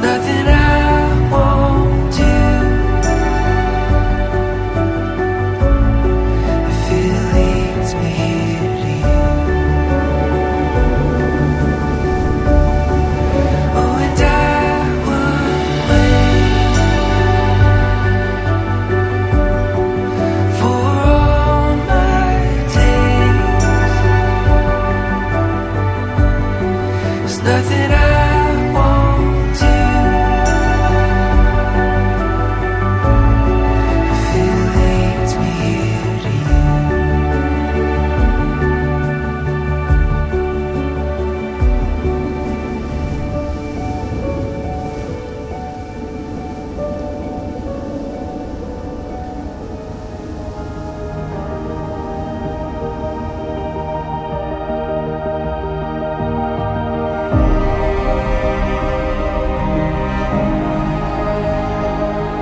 nothing I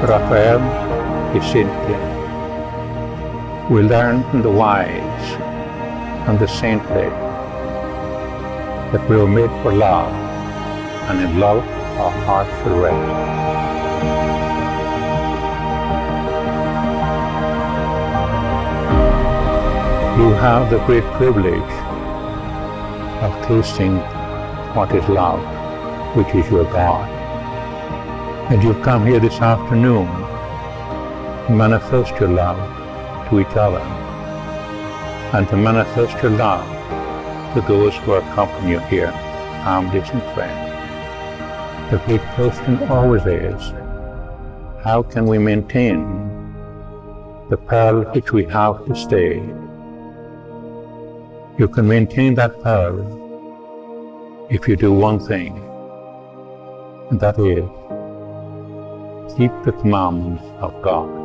Raphael Cynthia. We learn from the wise and the saintly that we were made for love, and in love our hearts shall rest. You have the great privilege of tasting what is love, which is your God. And you've come here this afternoon to manifest your love to each other and to manifest your love to those who accompany you here, families and friends. The big question always is, how can we maintain the pearl which we have to stay? You can maintain that pearl if you do one thing, and that is keep the commandments of God.